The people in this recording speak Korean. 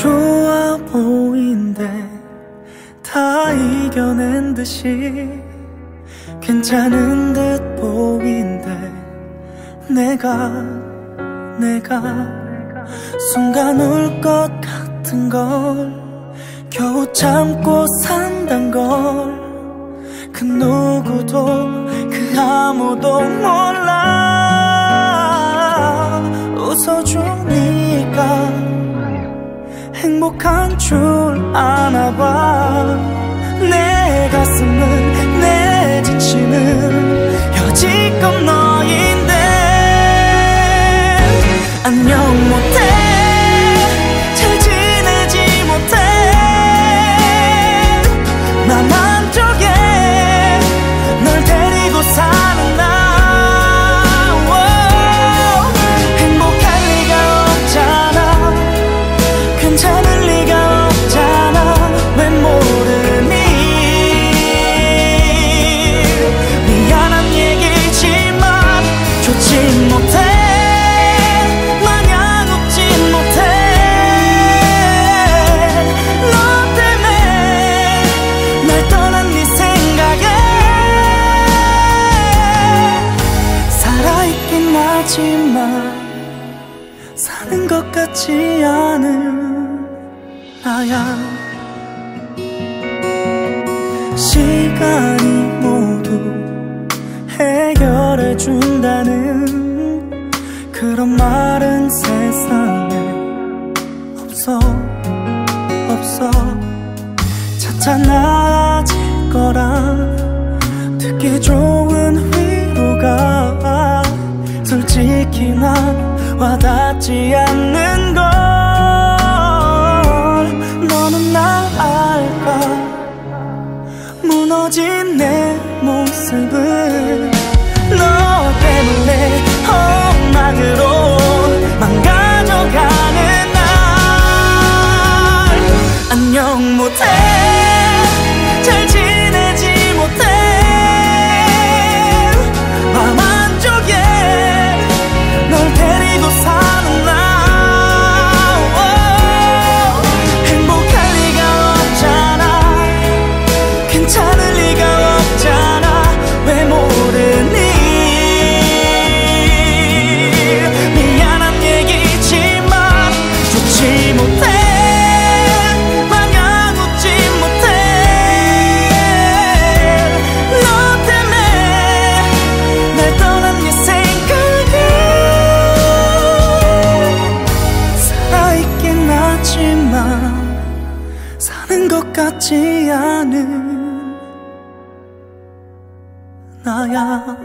힘들어 보인대 다 이겨낸 듯이 괜찮은 듯 보인대 내가 내가 순간 울 것 같은 걸 겨우 참고 산단 걸 그 누구도 그 아무도 몰라 행복한 줄 아나 봐 하지만 사는 것 같지 않은 나야. 시간이 모두 해결해 준다는 그런 말은 세상에 없어 없어. 차차 나아질 거라. 듣기 좋은 난 와닿지 않는 걸. 너는 나 알까? 무너진 내 모습을 너 때문에 엉망으로 망가져가는 날. 안녕 못해. 잘 지내 않은 나야